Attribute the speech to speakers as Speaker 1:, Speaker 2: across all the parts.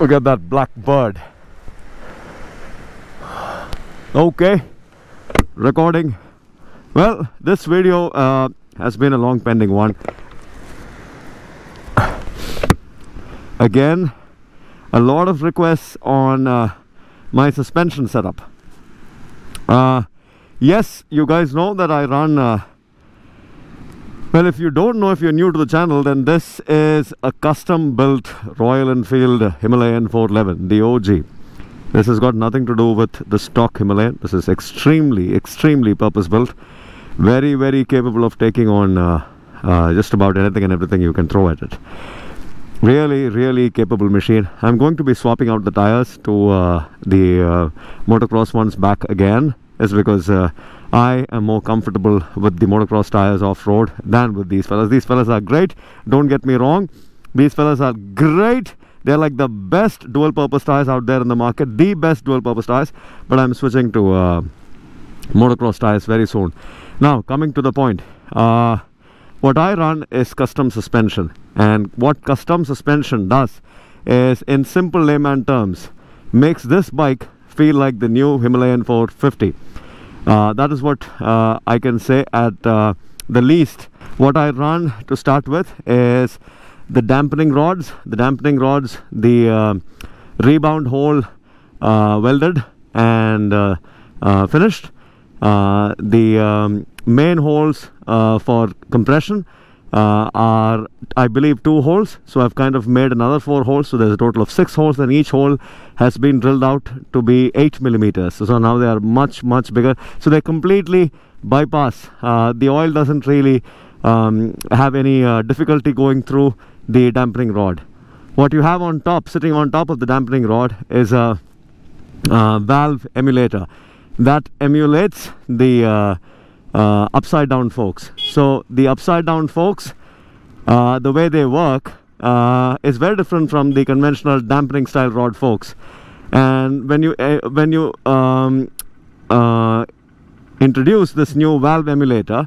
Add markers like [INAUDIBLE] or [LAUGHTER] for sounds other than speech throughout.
Speaker 1: Look at that black bird. Okay, recording. Well, this video uh, has been a long pending one. Again, a lot of requests on uh, my suspension setup. Uh, yes, you guys know that I run. Well, if you don't know, if you're new to the channel, then this is a custom built Royal Enfield Himalayan 411, the OG. This has got nothing to do with the stock Himalayan. This is extremely, extremely purpose built. Very, very capable of taking on uh, uh, just about anything and everything you can throw at it really really capable machine i'm going to be swapping out the tires to uh, the uh, motocross ones back again is because uh, i am more comfortable with the motocross tires off-road than with these fellas. These fellas are great don't get me wrong. These fellas are great. They're like the best dual purpose tires out there in the market the best dual purpose tires. But i'm switching to uh, motocross tires very soon. Now coming to the point uh, what I run is custom suspension. And what custom suspension does is in simple layman terms makes this bike feel like the new Himalayan 450 uh, that is what uh, I can say at uh, the least. What I run to start with is the dampening rods. The dampening rods the uh, rebound hole uh, welded and uh, finished. The um, main holes uh, for compression uh, are I believe two holes. So I've kind of made another four holes. So there's a total of six holes and each hole has been drilled out to be eight millimeters. So now they are much much bigger. So they completely bypass. Uh, the oil doesn't really um, have any uh, difficulty going through the dampening rod. What you have on top sitting on top of the dampening rod is a uh, valve emulator. That emulates the uh, upside down forks so the upside down forks uh, the way they work uh, is very different from the conventional dampening style rod forks and when you uh, when you um, uh, introduce this new valve emulator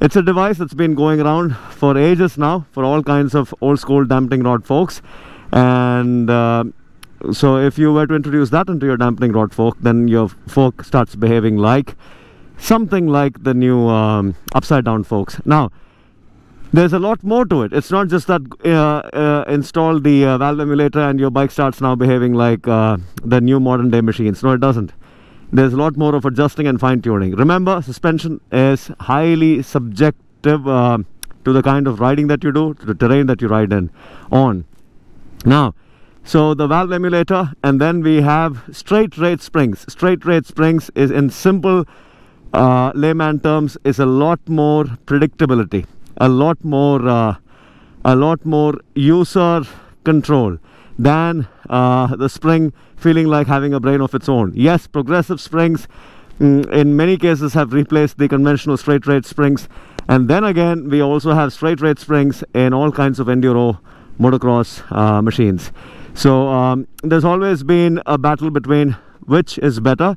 Speaker 1: it's a device that's been going around for ages now for all kinds of old school dampening rod forks and uh, so if you were to introduce that into your dampening rod fork then your fork starts behaving like something like the new um, upside down forks now there's a lot more to it. It's not just that uh, uh, install the uh, valve emulator and your bike starts now behaving like uh, the new modern day machines. No it doesn't. There's a lot more of adjusting and fine-tuning remember suspension is highly subjective uh, to the kind of riding that you do to the terrain that you ride in on. Now so the valve emulator and then we have straight rate springs. Straight rate springs is in simple uh, layman terms is a lot more predictability a lot more uh, a lot more user control than uh, the spring feeling like having a brain of its own. Yes progressive springs mm, in many cases have replaced the conventional straight rate springs. And then again we also have straight rate springs in all kinds of enduro motocross uh, machines. So um, there's always been a battle between which is better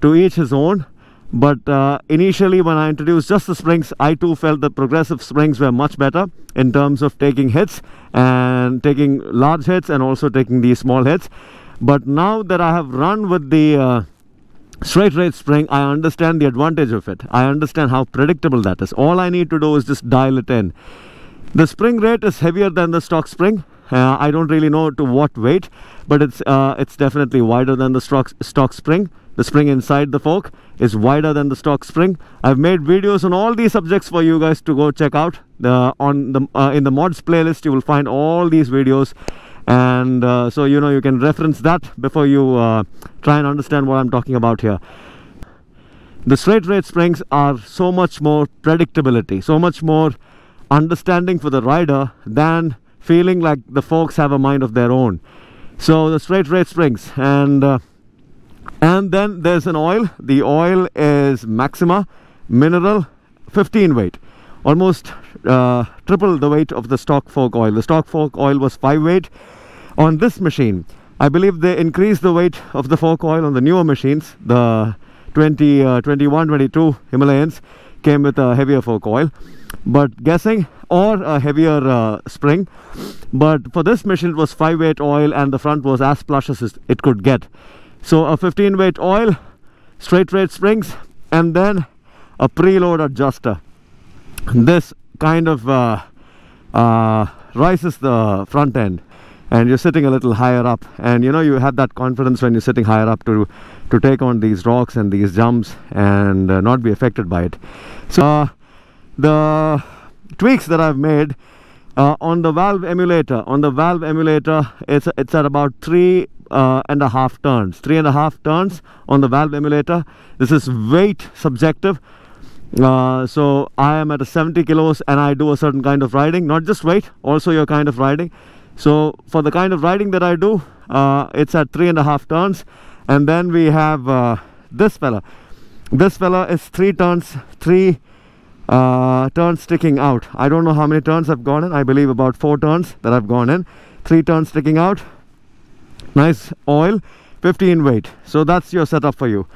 Speaker 1: to each his own but uh, initially when I introduced just the springs I too felt the progressive springs were much better in terms of taking hits and taking large hits and also taking these small hits. But now that I have run with the uh, straight rate spring I understand the advantage of it. I understand how predictable that is. All I need to do is just dial it in. The spring rate is heavier than the stock spring. Uh, I don't really know to what weight but it's uh, it's definitely wider than the stock, stock spring the spring inside the fork is wider than the stock spring. I've made videos on all these subjects for you guys to go check out. The on the uh, in the mods playlist you will find all these videos. And uh, so you know you can reference that before you uh, try and understand what i'm talking about here. The straight rate springs are so much more predictability so much more understanding for the rider than feeling like the forks have a mind of their own. So the straight rate springs and uh, and then there's an oil. The oil is maxima mineral 15 weight. Almost uh, triple the weight of the stock fork oil. The stock fork oil was 5 weight on this machine. I believe they increased the weight of the fork oil on the newer machines. The 20 uh, 21 22 Himalayans came with a heavier fork oil. But guessing or a heavier uh, spring. But for this machine it was 5 weight oil and the front was as plush as it could get so a 15 weight oil straight rate springs and then a preload adjuster. This kind of uh, uh, rises the front end and you're sitting a little higher up. And you know you have that confidence when you're sitting higher up to to take on these rocks and these jumps and uh, not be affected by it. So uh, the tweaks that I've made uh, on the valve emulator on the valve emulator it's it's at about three uh, and a half turns. Three and a half turns on the valve emulator. This is weight subjective. Uh, so I am at a 70 kilos and I do a certain kind of riding. Not just weight also your kind of riding. So for the kind of riding that I do uh, it's at three and a half turns. And then we have uh, this fella. This fella is three turns three uh, turns sticking out. I don't know how many turns I've gone in. I believe about four turns that I've gone in. Three turns sticking out. Nice oil. 15 weight. So that's your setup for you.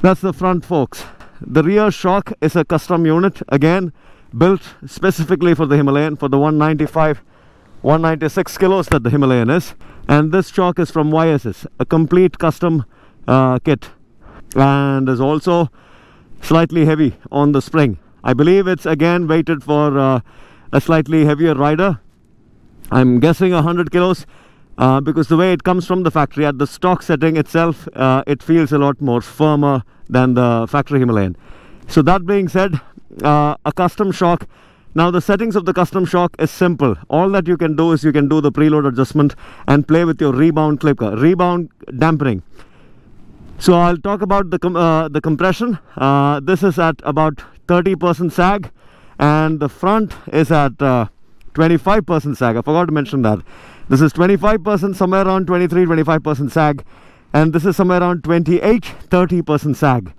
Speaker 1: That's the front forks. the rear shock is a custom unit again built specifically for the Himalayan for the 195 196 kilos that the Himalayan is. And this shock is from YSS a complete custom uh, kit. And is also slightly heavy on the spring. I believe it's again weighted for uh, a slightly heavier rider. I'm guessing 100 kilos uh, because the way it comes from the factory at the stock setting itself uh, it feels a lot more firmer than the factory Himalayan. So that being said uh, a custom shock. Now the settings of the custom shock is simple. All that you can do is you can do the preload adjustment and play with your rebound clicker, rebound dampening. So I'll talk about the, com uh, the compression. Uh, this is at about 30% sag and the front is at 25% uh, sag. I forgot to mention that. This is 25% somewhere around 23 25% sag and this is somewhere around 28 30% sag.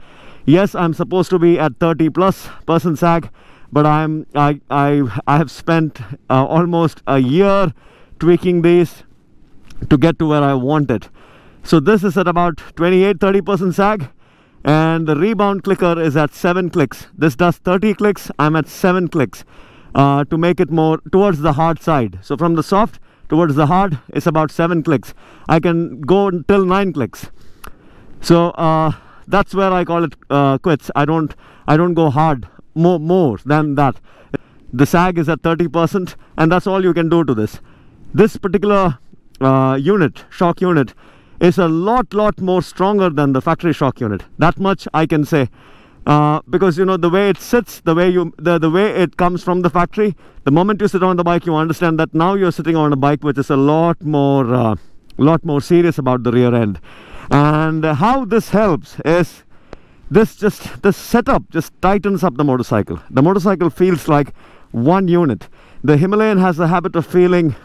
Speaker 1: Yes, I'm supposed to be at 30 plus percent sag but I'm I I I have spent uh, almost a year tweaking these to get to where I want it. So this is at about 28-30% sag and the rebound clicker is at 7 clicks. This does 30 clicks, I'm at 7 clicks uh, to make it more towards the hard side. So from the soft towards the hard it's about 7 clicks. I can go until 9 clicks. So uh, that's where I call it uh, quits. I don't I don't go hard more, more than that. The sag is at 30% and that's all you can do to this. This particular uh, unit, shock unit, is a lot, lot more stronger than the factory shock unit. That much I can say. Uh, because you know the way it sits the way you the, the way it comes from the factory the moment you sit on the bike you understand that now you're sitting on a bike which is a lot more uh, lot more serious about the rear end and how this helps is this just the setup just tightens up the motorcycle the motorcycle feels like one unit the himalayan has a habit of feeling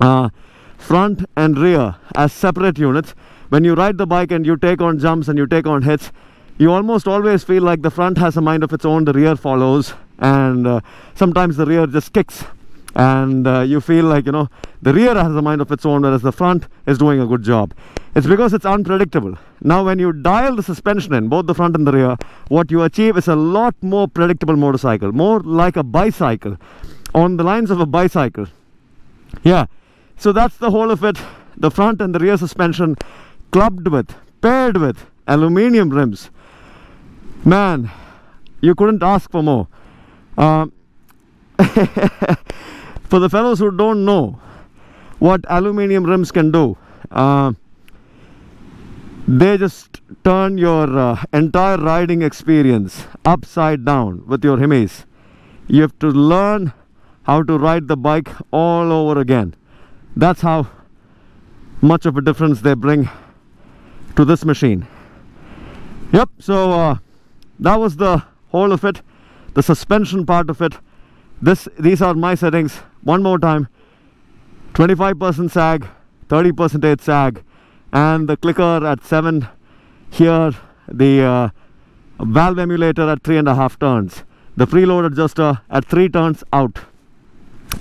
Speaker 1: uh, front and rear as separate units. When you ride the bike and you take on jumps and you take on hits you almost always feel like the front has a mind of its own the rear follows and uh, sometimes the rear just kicks. And uh, you feel like you know the rear has a mind of its own whereas the front is doing a good job. It's because it's unpredictable. Now when you dial the suspension in both the front and the rear what you achieve is a lot more predictable motorcycle more like a bicycle on the lines of a bicycle. Yeah so that's the whole of it. The front and the rear suspension clubbed with paired with aluminium rims. Man you couldn't ask for more. Uh, [LAUGHS] for the fellows who don't know what aluminium rims can do uh, they just turn your uh, entire riding experience upside down with your Himis you have to learn how to ride the bike all over again that's how much of a difference they bring to this machine. Yep so uh, that was the whole of it the suspension part of it. This these are my settings. One more time. 25% sag 30% sag and the clicker at 7 here the uh, valve emulator at three and a half turns. The preload adjuster at three turns out.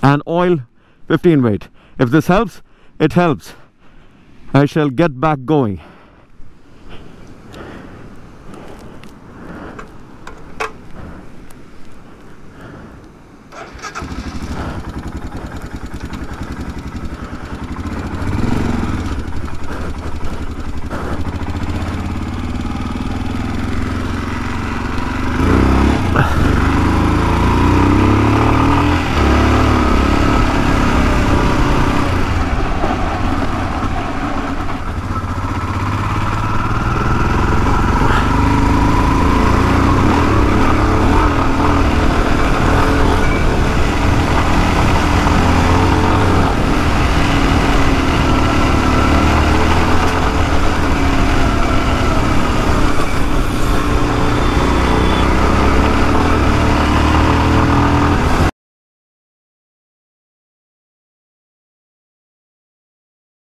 Speaker 1: And oil 15 weight if this helps it helps. I shall get back going